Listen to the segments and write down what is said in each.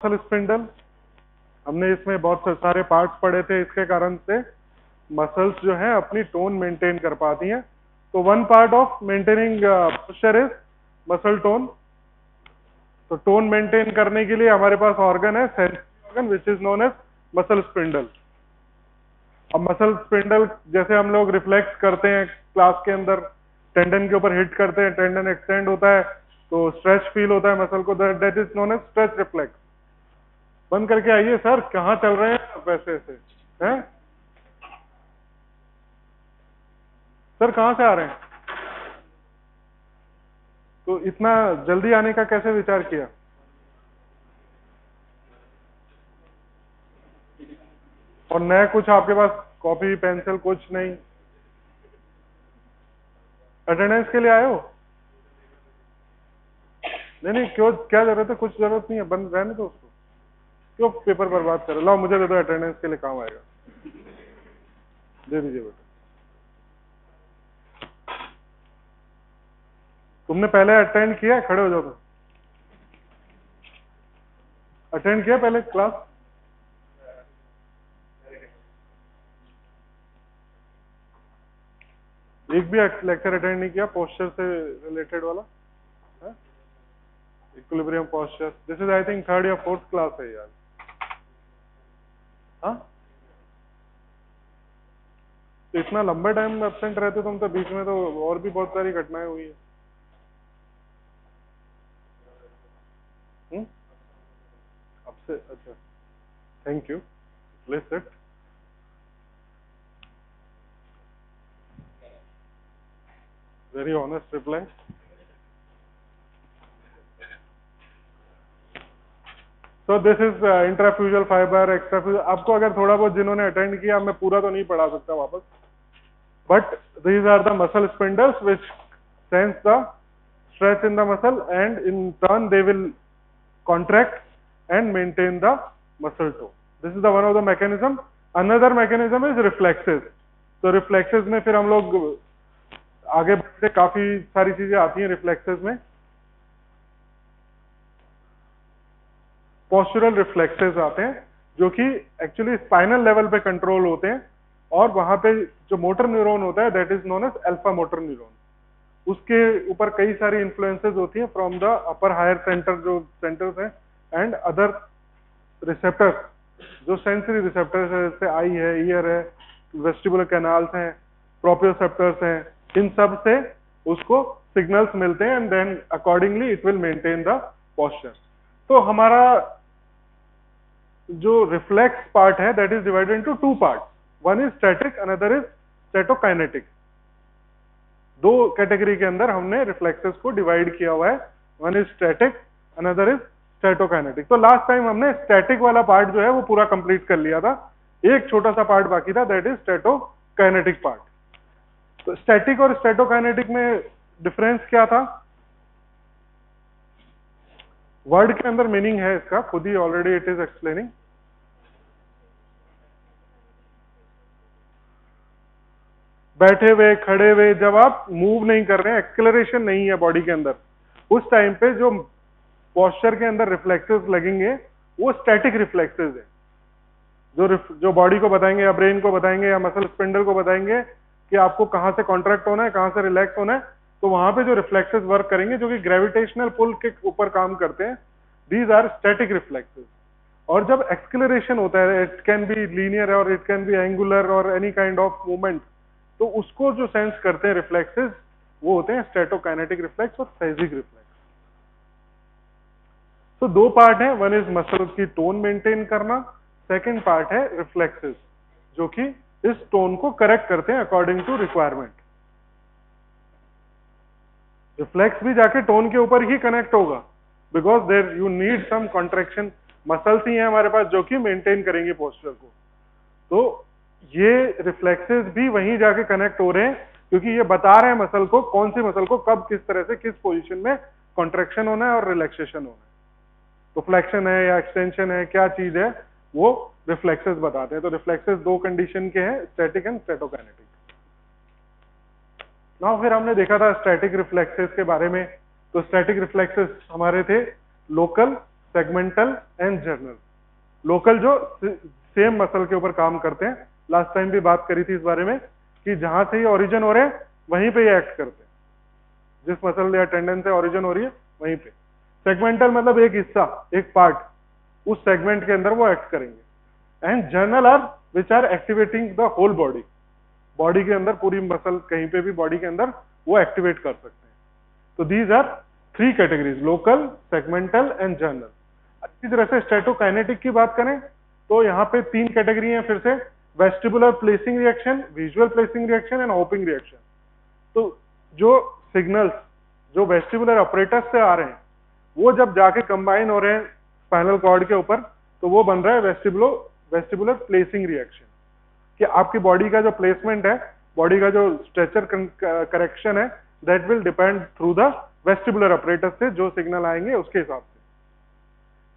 Spindle हमने इसमें बहुत सारे पार्ट्स पढ़े थे, इसके कारण से मसल्स जो है अपनी टोन मेंटेन कर पाती हैं। तो one part of maintaining posture is muscle tone तो टोन मेंटेन करने के लिए हमारे पास ऑर्गन है sensory organ which is known as muscle spindle अब मसल स्पिंडल जैसे हम लोग रिफ्लेक्स करते हैं क्लास के अंदर टेंडन के ऊपर हिट करते हैं टेंडन एक्सटेंड होता है तो स्ट्रेच फील होता है मसल को that is known as stretch reflex बंद करके आइए सर, कहाँ चल रहे हैं? वैसे से, हैं? सर, कहाँ से आ रहे हैं? तो इतना जल्दी आने का कैसे विचार किया? और नया कुछ आपके पास कॉपी, पेंसिल, कुछ नहीं? अटेंडेंस के लिए आए हो? नहीं नहीं, क्यों, क्या ज़रूरत है? कुछ ज़रूरत नहीं है, बंद, रहने दो उसको। क्यों पेपर बर्बाद करो। लाओ, मुझे दे दो अटेंडेंस के लिए काम आएगा। दे दीजिए बेटा। तुमने पहले अटेंड किया खड़े हो जाओ तो अटेंड किया पहले क्लास एक भी लेक्चर अटेंड नहीं किया पोस्चर से रिलेटेड वाला? Equilibrium posture this is I think third या फोर्थ क्लास है यार। हाँ? तो इतना लंबा टाइम एबसेंट रहते तुम तो बीच में तो और भी बहुत सारी घटनाएँ हुई है। अब से अच्छा। Thank you please set very honest reply तो this is intrafusal fibre extrafusal आपको अगर थोड़ा बहुत जिन्होंने अटेंड किया, मैं पूरा तो नहीं पढ़ा सकता वापस। But these are the muscle spindles which sense the stretch in the muscle and in turn they will contract and maintain the muscle tone this is the one of the mechanism another mechanism is reflexes तो reflexes में फिर हम लोग आगे बढ़ते, काफ़ी सारी चीज़ें आती हैं रिफ्लेक्सेस में। पोस्चुरल रिफ्लेक्सेस आते हैं, जो कि एक्चुअली स्पाइनल लेवल पे कंट्रोल होते हैं, और वहाँ पे जो मोटर न्यूरॉन होता है that is known as alpha motor neuron उसके ऊपर कई सारी इन्फ्लुएंसेस होती है from the upper higher centre जो सेंटर्स हैं एंड अदर रिसेप्टर जो सेंसरी रिसेप्टर्स है, जैसे आई है ईयर है वेस्टिबुलर कैनाल्स हैं प्रोपियोसेप्टर्स हैं, इन सबसे उसको सिग्नल्स मिलते हैं and then accordingly it will maintain the posture तो हमारा जो रिफ्लेक्स पार्ट है that is divided into two part one is static another is statokinetic दो कैटेगरी के अंदर हमने रिफ्लेक्सेस को डिवाइड किया हुआ है। One is static another is statokinetic तो लास्ट टाइम हमने स्टैटिक वाला पार्ट जो है, वो पूरा कंप्लीट कर लिया था। एक छोटा सा पार्ट बाकी था दैट इज़ स्टेटोकाइनेटिक पार्ट तो स्टैटिक और स्टेटोकाइनेटिक में डिफरेंस क्या था? वर्ड के अंदर मीनिंग है इसका। खुद ही ऑलरेडी इट इज़ एक्सप्लेनिंग बैठे हुए, खड़े हुए, जब आप मूव नहीं कर रहे हैं एक्सेलरेशन नहीं है बॉडी के अंदर, उस टाइम पे जो पॉस्चर के अंदर रिफ्लेक्सेस लगेंगे, वो स्टैटिक रिफ्लेक्सेस है। जो जो बॉडी को बताएँगे, या ब्रेन को बताएँगे, या मसल स्पिंडल को बताएँगे कि आपको कहाँ से कॉन्ट्रैक्ट होना है, कहाँ से रिलैक्स होना है तो वहाँ पे जो रिफ्लेक्सेस वर्क करेंगे, जो कि ग्रेविटेशनल पुल के ऊपर काम करते हैं दीज आर स्टैटिक रिफ्लेक्सेस और जब एक्सक्लेरेशन होता है इट कैन बी लीनियर और इट कैन बी एंगुलर और एनी काइंड ऑफ़ मूवमेंट तो उसको जो सेंस करते हैं रिफ्लेक्सेस वो होते हैं स्टेटोकाइनेटिक रिफ्लेक्स और फेजिक रिफ्लेक्स तो दो पार्ट है वन इज़ मसल की टोन मेंटेन करना सेकेंड पार्ट है रिफ्लेक्सेस जो कि इस टोन को करेक्ट करते हैं अकॉर्डिंग टू रिक्वायरमेंट रिफ्लेक्स भी जाके टोन के ऊपर ही कनेक्ट होगा because there you need some contraction muscles ही है हमारे पास जो कि मेंटेन करेंगे पोस्टर को. तो ये रिफ्लेक्सेस भी वहीं जाके कनेक्ट हो रहे हैं, क्योंकि ये बता रहे हैं मसल को कौन सी मसल को कब किस तरह से किस पोजीशन में कॉन्ट्रेक्शन होना है और रिलैक्सेशन होना है। तो फ्लेक्शन है या एक्सटेंशन है, क्या चीज़ है, वो रिफ्लेक्सेस बताते हैं। तो रिफ्लेक्सेस दो कंडीशन के हैं स्टैटिक एंड स्टेटोकाइनेटिक ना फिर हमने देखा था स्टैटिक रिफ्लेक्सेस के बारे में। तो स्टैटिक रिफ्लेक्सेस हमारे थे local segmental and general local जो सेम मसल के ऊपर काम करते हैं लास्ट टाइम भी बात करी थी इस बारे में कि जहाँ से ये ओरिजिन हो रहे हैं, वहीं पे ये एक्ट करते हैं। जिस मसल या टेंडन से ओरिजिन हो रही है, वहीं पे। सेगमेंटल मतलब एक हिस्सा, एक पार्ट उस सेगमेंट के अंदर वो एक्ट करेंगे। And general are which are activating the whole body body के अंदर पूरी मसल कहीं पे भी बॉडी के अंदर वो एक्टिवेट कर सकते हैं। तो these are three categories local segmental and general अच्छी तरह से स्टेटोकाइनेटिक की बात करें तो यहाँ पे तीन कैटेगरी है फिर से। Vestibular placing reaction, visual placing reaction and hopping reaction. तो जो सिग्नल्स, जो वेस्टिबुलर ऑपरेटर्स से आ रहे हैं, वो जब जाके कंबाइन हो रहे हैं स्पाइनल कॉर्ड के ऊपर तो वो बन रहा है वेस्टिबुलो, वेस्टिबुलर प्लेसिंग रिएक्शन। कि आपकी बॉडी का जो प्लेसमेंट है बॉडी का जो स्ट्रेचर करेक्शन है that will depend through the vestibular operator से जो सिग्नल आएँगे, उसके हिसाब से।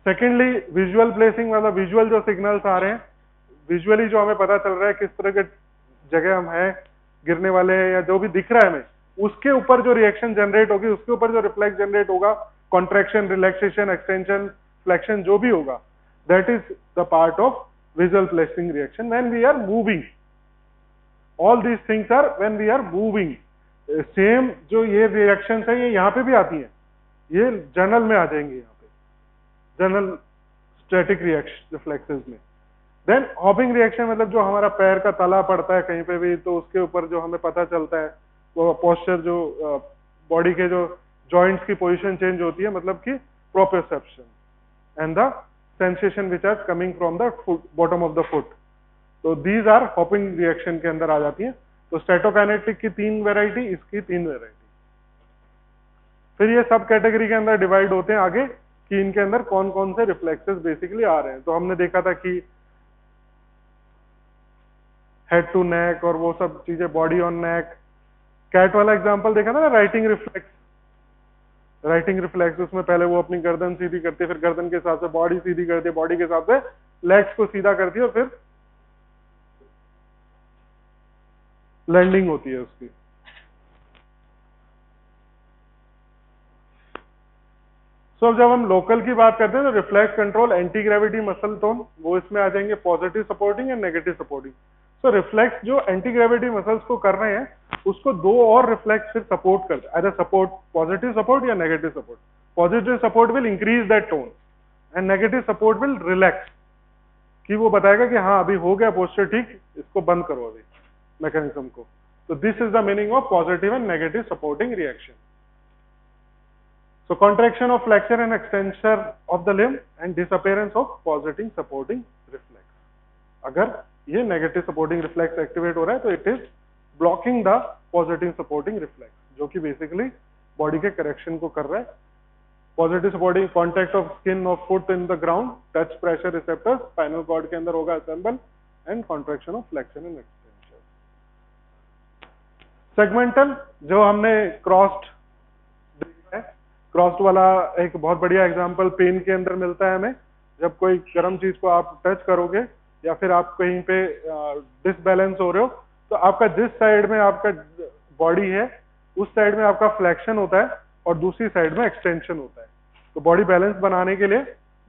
सेकेंडली विजुअल प्लेसिंग मतलब विजुअल जो सिग्नल्स आ रहे हैं विजुअली जो हमें पता चल रहा है किस तरह के जगह हम हैं, गिरने वाले हैं या जो भी दिख रहा है हमें, उसके ऊपर जो रिएक्शन जनरेट होगी, उसके ऊपर जो रिफ्लेक्स जनरेट होगा कॉन्ट्रेक्शन रिलैक्सेशन एक्सटेंशन फ्लेक्शन जो भी होगा that is the part of visual placing reaction when we are moving all these things are when we are moving. Same जो ये रिएक्शन है, ये यहाँ पे भी आती है। ये जर्नल में आ जाएँगे यहाँ पे। जर्नल स्टैटिक रिएक्शन रिफ्लेक्सेस में। देन हॉपिंग रिएक्शन मतलब जो हमारा पैर का तला पड़ता है कहीं पे भी तो उसके ऊपर जो हमें पता चलता है, वो पोस्चर जो बॉडी के जो जॉइंट्स की पोजीशन चेंज होती है मतलब कि proprioception and the sensation which are coming from the foot bottom of the foot तो दीज आर हॉपिंग रिएक्शन के अंदर आ जाती है। तो स्टेटोकाइनेटिक की तीन वेराइटी इसकी तीन वेराइटी फिर ये सब कैटेगरी के अंदर डिवाइड होते हैं आगे कि इनके अंदर कौन कौन से रिफ्लेक्सेस बेसिकली आ रहे हैं। तो हमने देखा था कि हेड टू नेक और वो सब चीज़ें बॉडी ऑन नेक कैट वाला एग्ज़ाम्पल देखा था ना राइटिंग रिफ्लेक्स राइटिंग रिफ्लेक्स उसमें पहले वो अपनी गर्दन सीधी करती है फिर गर्दन के हिसाब से बॉडी सीधी करती है बॉडी के हिसाब से लेग्स को सीधा करती है और फिर लैंडिंग होती है उसकी। सो so, जब हम लोकल की बात करते हैं तो reflex control anti gravity muscle tone वो इसमें आ जाएँगे positive supporting and negative supporting so reflex जो एंटी ग्रेविटी मसल्स को कर रहे हैं, उसको दो और रिफ्लेक्स फिर सपोर्ट हैं, either सपोर्ट पॉजिटिव सपोर्ट या negative support positive support will increase that tone and negative support will relax कि वो बताएगा कि हाँ अभी हो गया पोस्टर ठीक, इसको बंद करो अभी मैकेनिज्म को। तो this is the meaning of positive and negative supporting reaction So, contraction of flexor and extensor of the limb and disappearance of positive supporting reflex. अगर ये नेगेटिव सपोर्टिंग रिफ्लेक्स एक्टिवेट हो रहा है तो it is blocking the positive supporting reflex जो कि basically body के correction को कर रहा है। Positive supporting contact of skin of foot in the ground touch pressure receptor spinal cord के अंदर होगा assemble and contraction of flexion and extension segmental जो हमने क्रॉस्ड देखा है। क्रॉस्ड वाला एक बहुत बढ़िया एग्जांपल पेन के अंदर मिलता है हमें। जब कोई गर्म चीज़ को आप टच करोगे या फिर आप कहीं पे डिसबैलेंस हो रहे हो तो आपका जिस साइड में आपका बॉडी है, उस साइड में आपका फ्लेक्शन होता है और दूसरी साइड में एक्सटेंशन होता है। तो बॉडी बैलेंस बनाने के लिए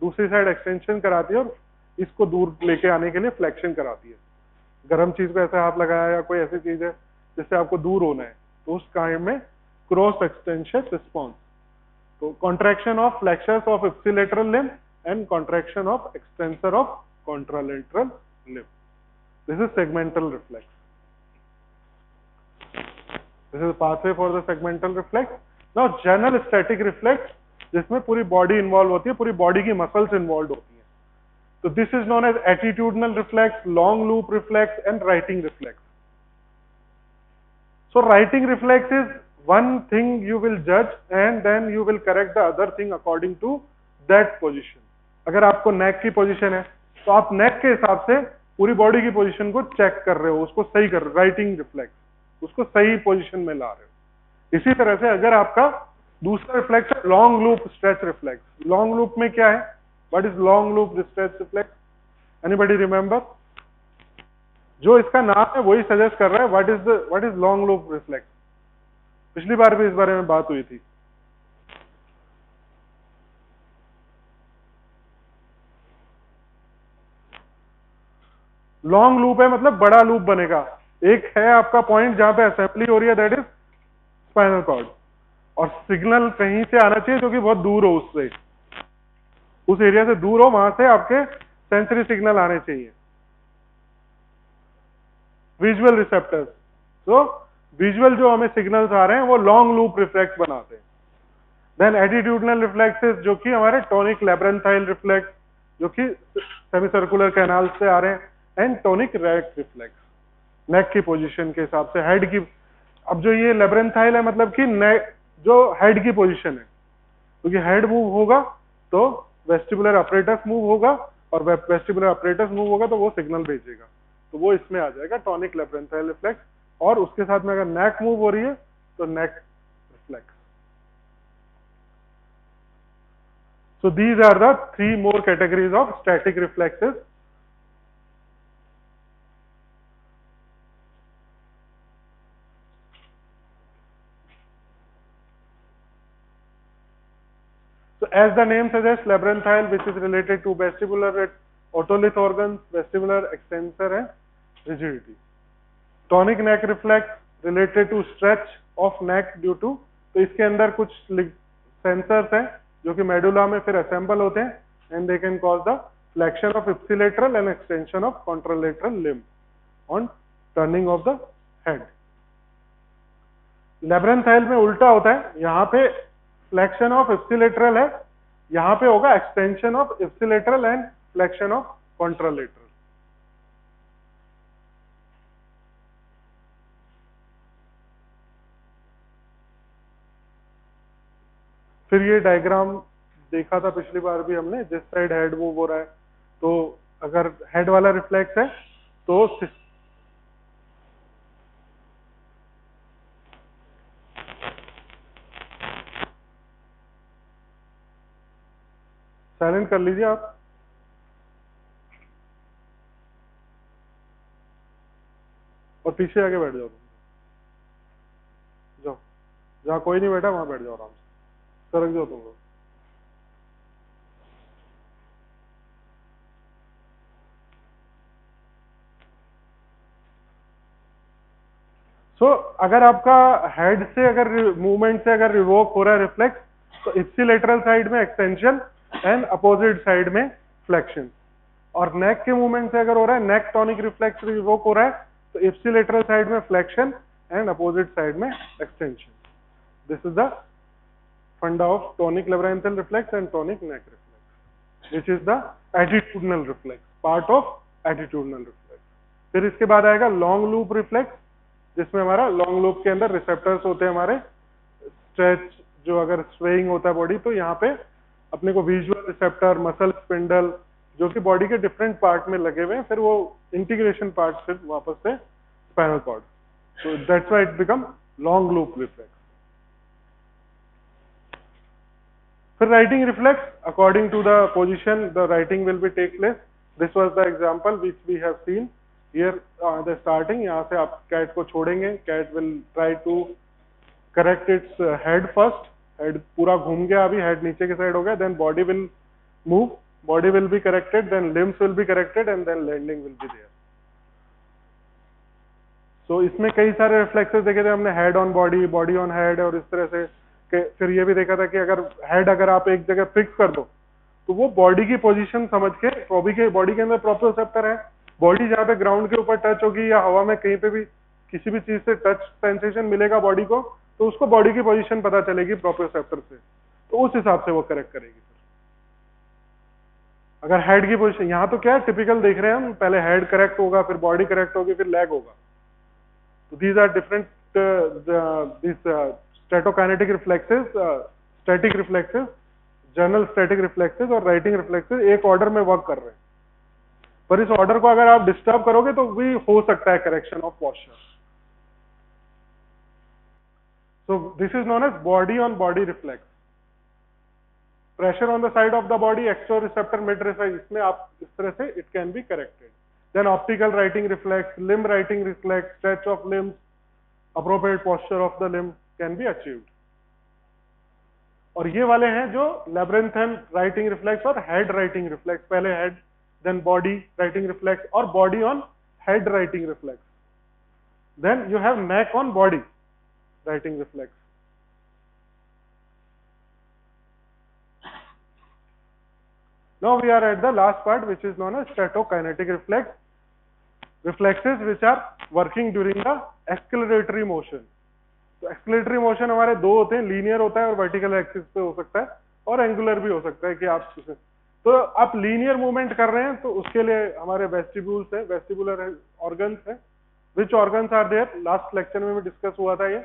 दूसरी साइड एक्सटेंशन कराती है और इसको दूर लेके आने के लिए फ्लेक्शन कराती है। गर्म चीज़ पे ऐसे हाथ लगाया या कोई ऐसी चीज़ है, जिससे आपको दूर होना है तो उस टाइम में क्रॉस एक्सटेंशन रिस्पॉन्स तो contraction of flexors of ipsilateral limb and contraction of extensor of contralateral limb. This is segmental reflex. This is pathway for the segmental reflex. Now general static reflex जिसमें पूरी body involve होती है पूरी body की muscles involve होती हैं तो this is known as attitudinal reflex long loop reflex and righting reflex so writing reflex is one thing you will judge and then you will correct the other thing according to that position अगर आपको नेक की position है तो आप नेक के हिसाब से पूरी बॉडी की पोजीशन को चेक कर रहे हो, उसको सही कर रहे हो राइटिंग रिफ्लेक्स उसको सही पोजीशन में ला रहे हो। इसी तरह से अगर आपका दूसरा रिफ्लेक्स है long loop stretch reflex long loop में क्या है? What is long loop stretch reflex anybody remember जो इसका नाम है, वही सजेस्ट कर रहा है what is the what is long loop reflex पिछली बार भी इस बारे में बात हुई थी। लॉन्ग लूप है मतलब बड़ा लूप बनेगा। एक है आपका पॉइंट जहाँ पे असेंबली हो रही है दैट इज़ स्पाइनल कॉर्ड और सिग्नल कहीं से आना चाहिए जो कि बहुत दूर हो उससे। उस एरिया से दूर हो, वहाँ से आपके सेंसरी सिग्नल आने चाहिए। विजुअल रिसेप्टर्स तो विजुअल जो हमें सिग्नल्स आ रहे हैं, वो लॉन्ग लूप रिफ्लेक्स बनाते हैं। देन एटीट्यूडनल रिफ्लेक्सेस जो कि हमारे टॉनिक लेब्रेंथाइल रिफ्लेक्स जो कि सेमी सर्कुलर कैनाल से आ रहे हैं। And tonic rack reflex neck की पोजीशन के हिसाब से हेड की अब जो ये लेब्रेंथाइल है मतलब कि नेक जो हेड की पोजीशन है, क्योंकि तो हेड मूव होगा तो वेस्टिबुलर ऑपरेटस मूव होगा और वेस्टिबुलर ऑपरेटस मूव होगा तो वो सिग्नल भेजेगा तो वो इसमें आ जाएगा टॉनिक लेब्रेंथाइल रिफ्लेक्स और उसके साथ में अगर नेक मूव हो रही है तो neck reflex So these are the three more categories of static reflexes. As the name suggests, labyrinthine which is related to vestibular otolith organs, vestibular extensor and rigidity. Tonic neck reflex related to stretch of neck due to तो इसके अंदर कुछ sensors हैं जो कि medulla में फिर assemble होते हैं and they can cause the flexion of ipsilateral and extension of contralateral limb on turning of the head labyrinthine में उल्टा होता है यहाँ पे फ्लेक्शन ऑफ़ इप्सिलेटरल है, यहाँ पे होगा extension of ipsilateral and flexion of contralateral फिर ये डायग्राम देखा था पिछली बार भी हमने, जिस साइड हेड मूव हो रहा है तो अगर हेड वाला रिफ्लेक्स है तो साइलेंट कर लीजिए आप। और पीछे आके बैठ जाओ। जाओ। जहाँ कोई नहीं बैठा, वहाँ बैठ जाओ आराम से। सरक जाओ तुम लोग। सो अगर आपका हेड से अगर मूवमेंट से अगर रिवोक हो रहा है रिफ्लेक्स तो इप्सिलेटरल साइड में एक्सटेंशन एंड अपोजिट साइड में फ्लेक्शन और नेक के मूवमेंट से अगर हो रहा है नेक टॉनिक रिफ्लेक्स रिवोक हो रहा है तो इप्सिलेटरल साइड में फ्लेक्शन एंड अपोजिट साइड में extension this is the funda of tonic labyrinthal reflex and tonic neck reflex. Which is the attitudinal reflex, part of attitudinal reflex. फिर इसके बाद आएगा लॉन्ग लूप रिफ्लेक्स जिसमें हमारा long loop के अंदर receptors होते हैं हमारे स्ट्रेच जो अगर स्वेइंग होता है बॉडी तो यहाँ पे अपने को विजुअल रिसेप्टर मसल स्पिंडल जो कि बॉडी के डिफरेंट पार्ट में लगे हुए हैं, फिर वो इंटीग्रेशन पार्ट से वापस से spinal cord so that's why it become long loop reflex फिर righting reflex according to the position the righting will be take place this was the example which we have seen here the starting यहाँ से आप cat को छोड़ेंगे. Cat will try to correct its head first Head पूरा घूम गया अभी head नीचे के side हो गया. Then body will move. Body will be corrected. Then limbs will be corrected and then landing will be there. So इसमें कई सारे reflexes देखे थे हमने head on body, body on head और इस तरह से फिर ये भी देखा था कि अगर हेड अगर आप एक जगह फिक्स कर दो तो वो बॉडी की पोजीशन समझ के बॉडी के बॉडी के अंदर प्रोप्रोसेप्टर है बॉडी जहाँ पे ग्राउंड के ऊपर टच होगी या हवा में कहीं पे भी किसी भी चीज़ से टच सेंसेशन मिलेगा बॉडी को तो उसको बॉडी की पोजीशन पता चलेगी प्रोप्रोसेप्टर से। तो उस हिसाब से वो करेक्ट करेगी अगर हेड की पोजीशन यहाँ तो क्या है टिपिकल देख रहे हैं हम, पहले हेड करेक्ट होगा, फिर बॉडी करेक्ट होगी, फिर लेग होगा। तो these are different this statokinetic reflexes static reflexes general static reflexes और राइटिंग रिफ्लेक्सेस एक ऑर्डर में वर्क कर रहे हैं। पर इस ऑर्डर को अगर आप डिस्टर्ब करोगे तो भी हो सकता है correction of posture is known as body on body reflex pressure on the side of the body extero receptor mid receptor इसमें आप इस तरह से it can be corrected then optical righting reflex limb righting reflex stretch of limbs appropriate posture of the limb can be achieved और ये वाले हैं जो लेब्रेंथन राइटिंग रिफ्लेक्स और हेड राइटिंग रिफ्लेक्स पहले head then body righting reflex और body on head righting reflex then you have neck on body. Writing reflex now we are at the last part, which is known as statokinetic reflex. Reflexes which are working during the acceleratory motion. तो एक्सलेटरी motion हमारे दो होते हैं linear होता है और vertical axis पे हो सकता है और एंगुलर भी हो सकता है कि आप तो आप लीनियर मूवमेंट कर रहे हैं तो उसके लिए हमारे वेस्टिब्यूल्स है वेस्टिबुलर ऑर्गन्स है। Which organs are there last lecture में भी डिस्कस हुआ था ये।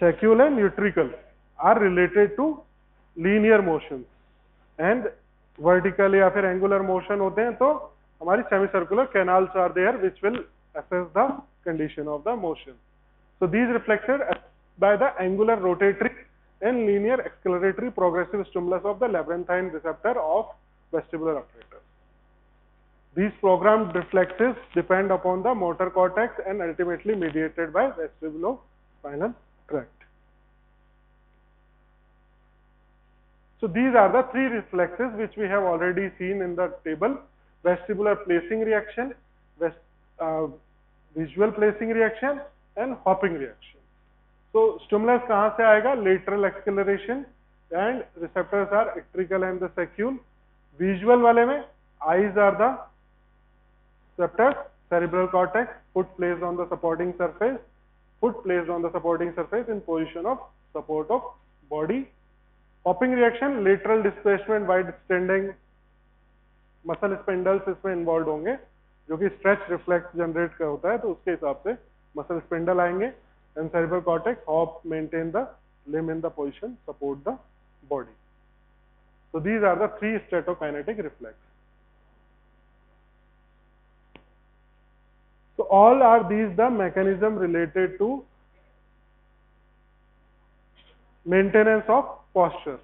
Saccule and utricle are related to linear motion and vertical या फिर एंगुलर मोशन होते हैं तो हमारी semi circular canals are there which will assess the condition of the motion. So these reflected by the angular rotatory and linear acceleratory progressive stimulus of the labyrinthine receptor of vestibular apparatus. These programmed reflexes depend upon the motor cortex and ultimately mediated by vestibulospinal tract. So these are the three reflexes which we have already seen in the table. Vestibular placing reaction, vest, uh, visual placing reaction and hopping reaction. So stimulus kahan se aayega? Lateral acceleration and receptors are ectrical and the saccule. Visual wale mein eyes are the receptors, cerebral cortex, foot placed on the supporting surface, foot placed on the supporting surface in position of support of body. Hopping reaction, lateral displacement, wide extending muscle spindles इसमें involved होंगे जो कि stretch reflex generate का होता है तो उसके हिसाब से मसल स्पिंडल आएँगे and cerebral cortex hop maintain the limb in the position support the body so these are the three statokinetic reflex all are these the mechanism related to maintenance of posture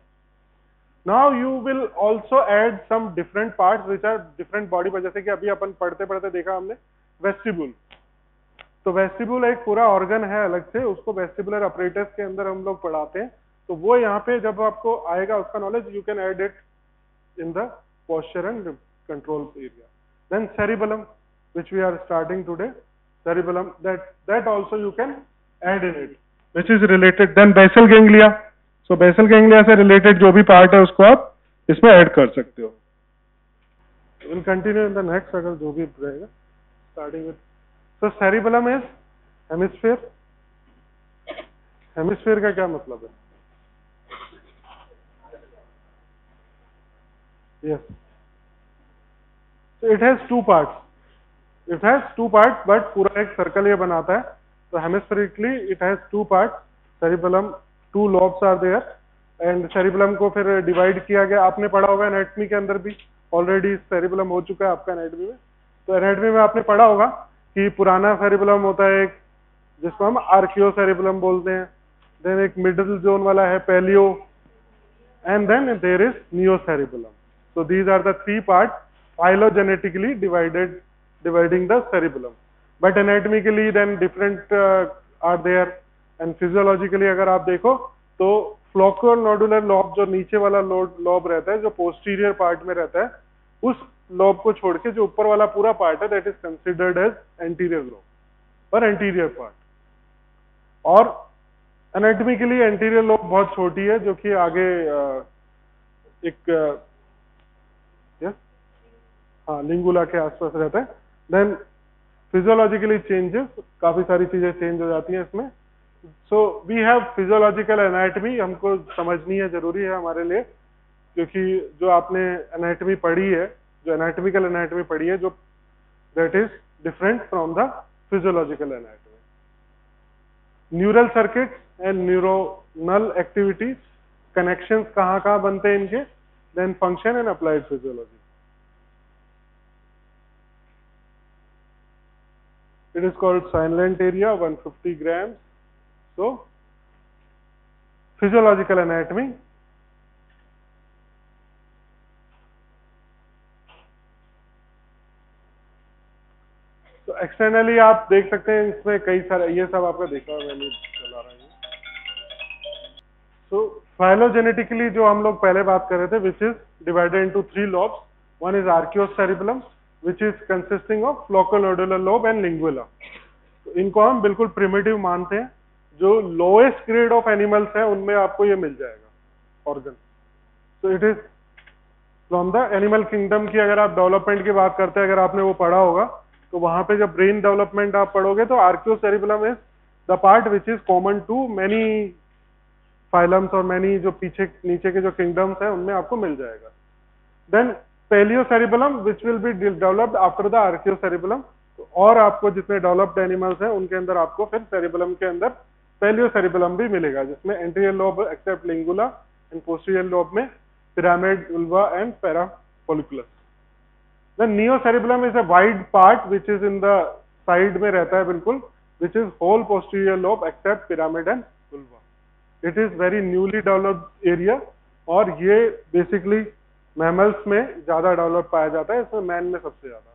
now you will also add some different parts which are different body पर जैसे कि अभी अपन पढ़ते पढ़ते देखा हमने vestibule तो vestibule एक पूरा ऑर्गन है अलग से उसको वेस्टिबुलर अपरेटस के अंदर हम लोग पढ़ाते हैं तो वो यहाँ पे जब आपको आएगा उसका knowledge you can add it in the posture and control area then cerebellum which we are starting today cerebellum that that also you can add in it which is related then basal ganglia so basal ganglia से related जो भी part है उसको आप इसमें add कर सकते हो will continue in the next अगर जो भी रहेगा starting with so cerebellum is hemisphere hemisphere का क्या मतलब है yes so it has two it has two part but पूरा एक सर्कल ये बनाता है। तो hemispherically it has two part cerebellum two lobes are there and cerebellum को फिर डिवाइड किया गया। आपने पढ़ा होगा एनेटमी के अंदर भी। ऑलरेडी सेरिबलम हो चुका है आपका एनेटमी में। तो एनेटमी में आपने पढ़ा होगा कि पुराना सेरिबलम होता है एक, जिसको हम आर्कियो सेरिबलम बोलते हैं। देन एक मिडिल जोन वाला है paleo and then there is neo cerebellum so, these are the three parts, phylogenetically divided dividing the cerebellum. But anatomically then different uh, are there. And physiologically अगर आप देखो तो फ्लोकोल nodular lobe जो नीचे वाला lobe रहता है जो पोस्टीरियर पार्ट में रहता है उस लॉब को छोड़ के जो ऊपर वाला पूरा पार्ट है that is considered as anterior lobe और एंटीरियर पार्ट और एनाटमिकली एंटीरियर लॉब बहुत छोटी है जो कि आगे एक हाँ लिंगुला के आसपास रहता है। देन फिजियोलॉजिकली चेंजेस काफ़ी सारी चीज़ें चेंज हो जाती हैं इसमें. So we have physiological anatomy हमको समझनी है, ज़रूरी है हमारे लिए. क्योंकि जो आपने एनाटमी पढ़ी है, जो एनाटमिकल एनाटमी पढ़ी है, जो that is different from the physiological anatomy neural circuit and neuronal activities connections कहाँ कहाँ बनते हैं इनके? Then function and applied physiology it is called silent area 150 grams So, physiological anatomy. तो एक्सटर्नली आप देख सकते हैं इसमें कई सारे ये सब आपका देखा मैंने चला रहा हूँ सो फाइलोजेनेटिकली जो हम लोग पहले बात कर रहे थे which is divided into three lobes. One is archaeocerebellum, which is consisting of flocculonodular lobe and linguala. तो इनको हम बिल्कुल प्रिमिटिव मानते हैं, जो लोएस्ट ग्रेड ऑफ़ एनिमल्स है, उनमें आपको ये मिल जाएगा ऑर्गन तो it is from the animal kingdom की अगर आप डेवलपमेंट की बात करते हैं, अगर आपने वो पढ़ा होगा तो वहाँ पे जब ब्रेन डेवलपमेंट आप पढ़ोगे तो archaeocerebellum is the part which is common to many phylums और मैनी जो पीछे, नीचे के जो किंगडम्स है, उनमें आपको मिल जाएगा then paleocerebellum which will be developed after the archaeocerebellum तो और आपको जितने डेवलप्ड एनिमल्स हैं, उनके अंदर आपको फिर सेरिबुलम के अंदर पेलियोसेरिबुलम भी मिलेगा, जिसमें anterior lobe except lingula and posterior lobe में pyramid uvula and paraflocculus then neocerebellum is a wide part which is in the side में रहता है बिल्कुल which is whole posterior lobe except pyramid and uvula it is very newly developed area और ये basically mammals में ज़्यादा develop पाया जाता है, इसमें मैन में सबसे ज़्यादा।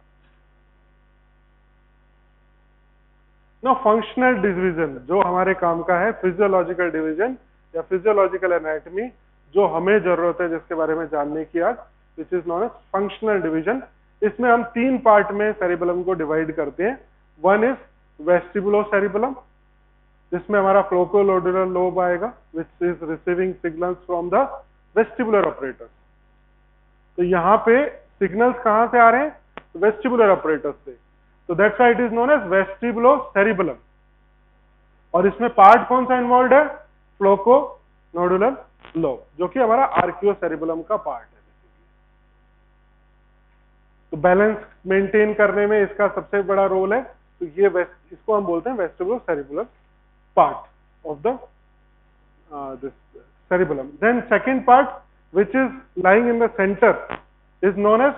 नो फंक्शनल डिवीज़न जो हमारे काम का है फिजियोलॉजिकल डिवीज़न या फिजियोलॉजिकल एनाटॉमी जो हमें ज़रूरत है, जिसके बारे में जानने की आज which is known as functional division इसमें हम तीन पार्ट में सेरिबलम को डिवाइड करते हैं। वन इज़ वेस्टिबुलो सेरिबलम जिसमें हमारा फ्लोकोलोडुलर लोब आएगा which is receiving signals from the vestibular operators तो यहाँ पे सिग्नल्स कहाँ से आ रहे हैं? वेस्टिबुलर ऑपरेटर से। तो that's it is known as vestibulo cerebellum और इसमें पार्ट कौन सा इन्वॉल्व है? फ्लोको नोडुलर लोब जो कि हमारा आर्कियो सेरिबुलम का पार्ट है। तो बैलेंस मेंटेन करने में इसका सबसे बड़ा रोल है। तो ये इसको हम बोलते हैं vestibulo cerebellar part of the this cerebellum then second part which is lying in the center, is known as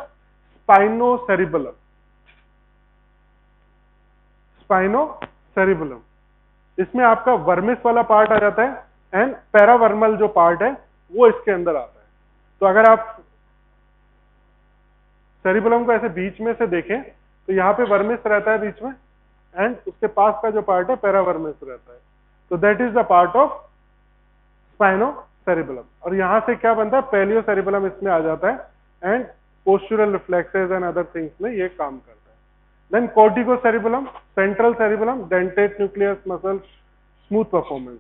spinocerebellum. Spinocerebellum. इसमें आपका वर्मिस वाला पार्ट आ जाता है एंड पैरावर्मल जो पार्ट है, वो इसके अंदर आता है। तो अगर आप सेरिबुलम को ऐसे बीच में से देखें तो यहाँ पे वर्मिस रहता है बीच में एंड उसके पास का जो पार्ट है पैरावर्मिस रहता है। तो that is the part of spino cerebellum और यहाँ से क्या बनता है? पेलियो सेरिबुलम इसमें आ जाता है and postural reflexes and other things में ये काम करता है। Then cortico cerebellum central cerebellum dentate nucleus muscle smooth performance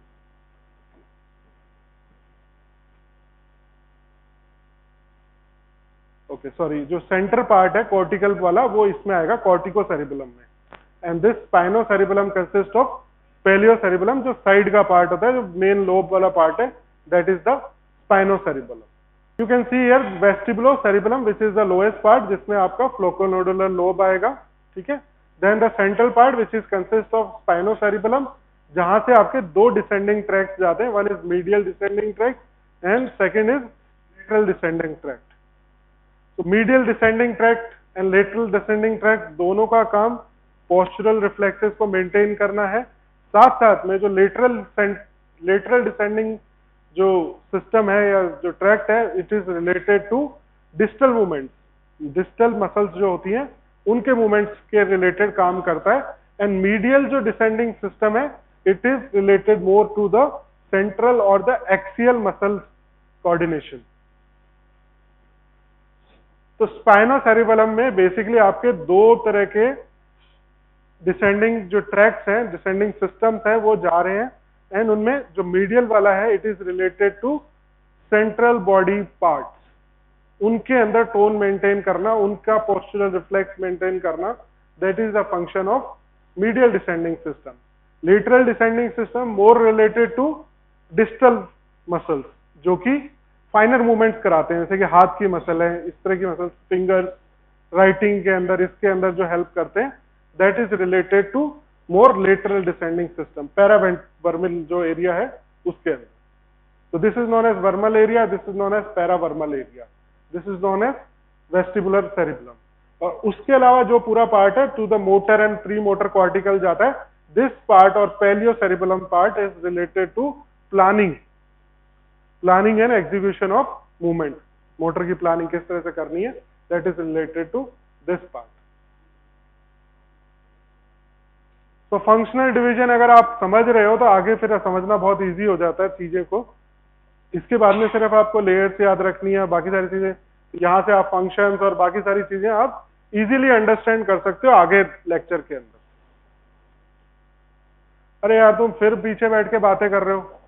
okay sorry जो सेंटर पार्ट है कॉर्टिकल वाला, वो इसमें आएगा कॉर्टिको सेरिबुलम में। And this spino cerebellum consist of paleo cerebellum जो साइड का पार्ट होता है, जो मेन लोब वाला पार्ट है that is the spinocerebellum. You can see here vestibulocerebellum which is the lowest part जिसमें आपका flocculonodular lobe आएगा ठीक है then the central part which is consist of spinocerebellum जहाँ से आपके दो descending tracts जाते हैं one is medial descending tract and second is lateral descending tract. So medial descending tract and lateral descending tract दोनों का काम postural reflexes को maintain करना है साथ साथ में जो lateral lateral descending जो सिस्टम है या जो ट्रैक्ट है it is related to distal movements distal muscles जो होती हैं, उनके मूवमेंट्स के रिलेटेड काम करता है. एंड मीडियल जो डिसेंडिंग सिस्टम है it is related more to the central और द एक्सियल मसल कोऑर्डिनेशन तो स्पाइनो सेरिबलम में बेसिकली आपके दो तरह के डिसेंडिंग जो ट्रैक्स हैं डिसेंडिंग सिस्टम्स हैं, वो जा रहे हैं. एंड उनमें जो मीडियल वाला है it is related to central body part उनके अंदर टोन मेंटेन करना, उनका पोस्चुरल रिफ्लेक्स मेंटेन करना that is the function of medial descending system lateral descending system more related to distal muscles जो कि फाइनर मूवमेंट्स कराते हैं, जैसे कि हाथ की मसल है, इस तरह की मसल्स फिंगर राइटिंग के अंदर, इसके अंदर जो हेल्प करते हैं that is related to more lateral descending system paravermal जो एरिया है, उसके अंदर। तो this is known as vermal area this is known as paravermal area this is known as vestibular cerebellum और उसके अलावा जो पूरा पार्ट है to the motor and pre motor cortical जाता है दिस पार्ट और paleo cerebellum part is related to planning planning and execution of movement motor की प्लानिंग किस तरह से करनी है? That is related to this part तो फंक्शनल डिवीज़न अगर आप समझ रहे हो तो आगे फिर समझना बहुत ईजी हो जाता है चीज़ें को। इसके बाद में सिर्फ़ आपको लेयर्स याद रखनी है, बाकी सारी चीज़ें, यहाँ से आप फ़ंक्शन और बाकी सारी चीज़ें आप इजीली अंडरस्टैंड कर सकते हो आगे लेक्चर के अंदर। अरे यार, तुम फिर पीछे बैठ के बातें कर रहे हो।